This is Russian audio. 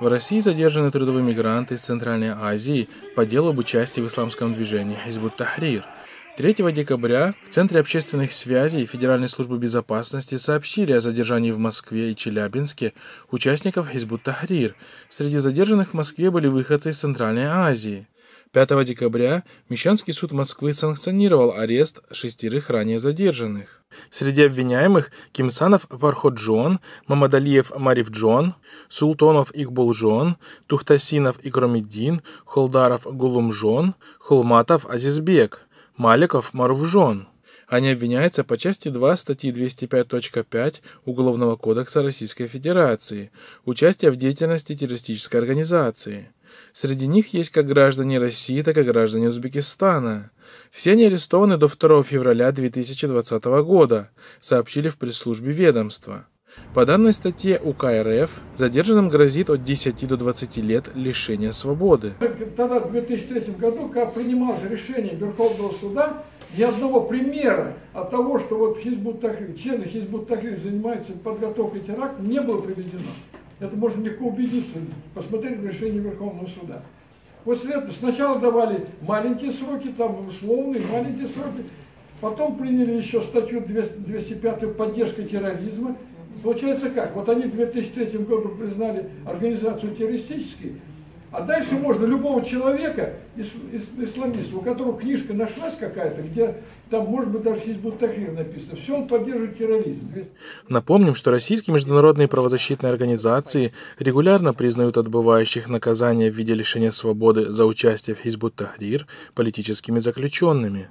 В России задержаны трудовые мигранты из Центральной Азии по делу об участии в исламском движении Хизбут Тахрир. 3 декабря в Центре общественных связей Федеральной службы безопасности сообщили о задержании в Москве и Челябинске участников Хизбут Тахрир. Среди задержанных в Москве были выходцы из Центральной Азии. 5 декабря Мещанский суд Москвы санкционировал арест шестерых ранее задержанных. Среди обвиняемых Кимсанов Варходжон, Мамадалиев Марифджон, Султонов Игбулжон, Тухтасинов Икромиддин, Холдаров Гулумжон, Хулматов Азизбек, Маликов Марувжон. Они обвиняются по части 2 статьи 205.5 Уголовного кодекса Российской Федерации «Участие в деятельности террористической организации». Среди них есть как граждане России, так и граждане Узбекистана. Все они арестованы до 2 февраля 2020 года, сообщили в пресс-службе ведомства. По данной статье УК РФ задержанным грозит от 10 до 20 лет лишения свободы. Тогда, в 2003 году, когда принималось решение Верховного суда, ни одного примера от того, что вот Хизбут Тахрир, члены Хизбут Тахрир занимаются подготовкой теракта, не было приведено. Это можно легко убедиться, посмотреть решение Верховного суда. После этого сначала давали маленькие сроки, там условные маленькие сроки, потом приняли еще статью 205 «Поддержка терроризма». Получается как? Вот они в 2003 году признали организацию террористической, а дальше можно любого человека, исламиста, у которого книжка нашлась какая-то, где там, может быть, даже Хизбут Тахрир написано, все он поддерживает терроризм. Напомним, что российские международные правозащитные организации регулярно признают отбывающих наказания в виде лишения свободы за участие в Хизбут Тахрир политическими заключенными.